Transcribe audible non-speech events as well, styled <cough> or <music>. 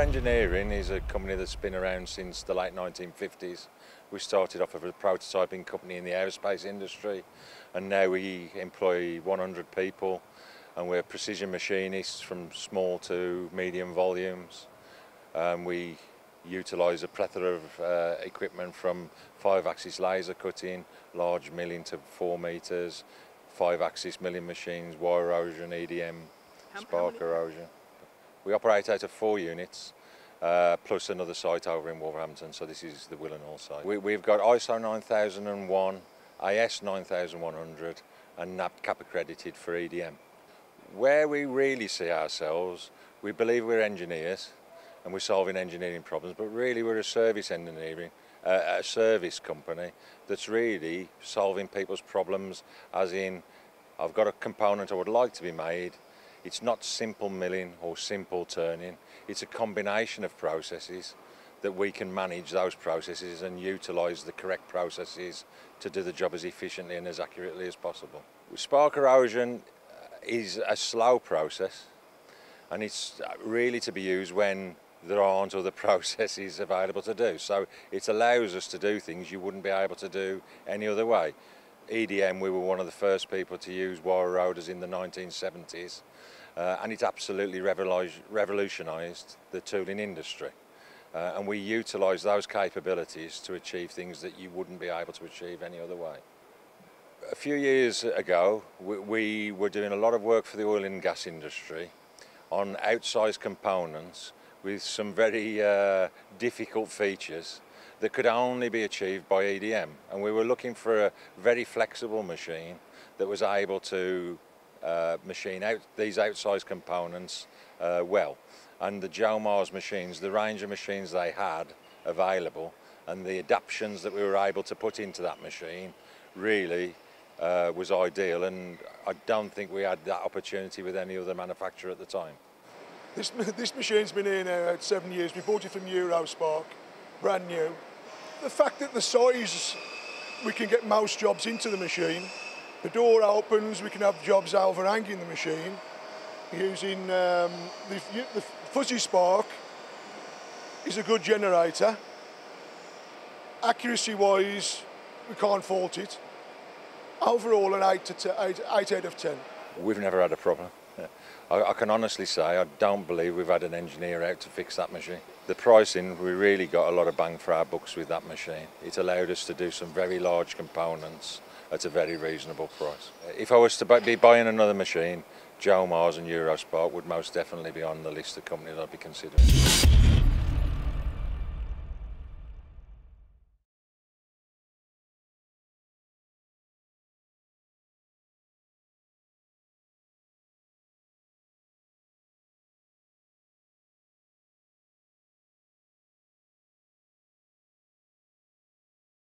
Engineering is a company that's been around since the late 1950s. We started off as a prototyping company in the aerospace industry and now we employ 100 people and we're precision machinists from small to medium volumes. Um, we utilise a plethora of uh, equipment from five-axis laser cutting, large milling to four metres, five-axis milling machines, wire erosion, EDM, how, spark how erosion. We operate out of four units, uh, plus another site over in Wolverhampton, so this is the Willenhall site. We, have got ISO 9001, AS 9100 and Nadcap accredited for EDM. Where we really see ourselves, we believe we're engineers and we're solving engineering problems, but really we're a service engineering, uh, a service company that's really solving people's problems as in, I've got a component I would like to be made, it's not simple milling or simple turning, it's a combination of processes that we can manage those processes and utilise the correct processes to do the job as efficiently and as accurately as possible. Spark erosion uh, is a slow process and it's uh, really to be used when there aren't other <laughs> processes available to do. So it allows us to do things you wouldn't be able to do any other way. EDM, we were one of the first people to use wire eroders in the 1970s uh, and it absolutely revolutionised the tooling industry. Uh, and we utilise those capabilities to achieve things that you wouldn't be able to achieve any other way. A few years ago, we, we were doing a lot of work for the oil and gas industry on outsized components with some very uh, difficult features that could only be achieved by EDM. And we were looking for a very flexible machine that was able to uh, machine out these outsized components uh, well. And the Joemars machines, the range of machines they had available and the adaptations that we were able to put into that machine really uh, was ideal and I don't think we had that opportunity with any other manufacturer at the time. This, this machine's been here now seven years. We bought it from Eurospark, brand new. The fact that the size, we can get mouse jobs into the machine. The door opens, we can have jobs overhanging the machine using um, the, the fuzzy spark is a good generator. Accuracy wise, we can't fault it. Overall, an 8, to 8, 8 out of 10. We've never had a problem. I, I, can honestly say I don't believe we've had an engineer out to fix that machine. The pricing, we really got a lot of bang for our bucks with that machine. It allowed us to do some very large components at a very reasonable price. If I was to be buying another machine, Joemars and Eurospark would most definitely be on the list of companies I'd be considering.